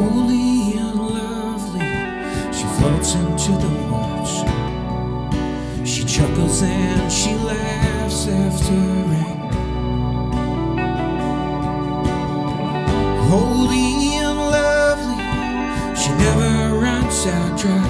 holy and lovely. She floats into the ocean. She chuckles and she laughs after rain. Holy and lovely, she never runs out dry.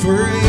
free.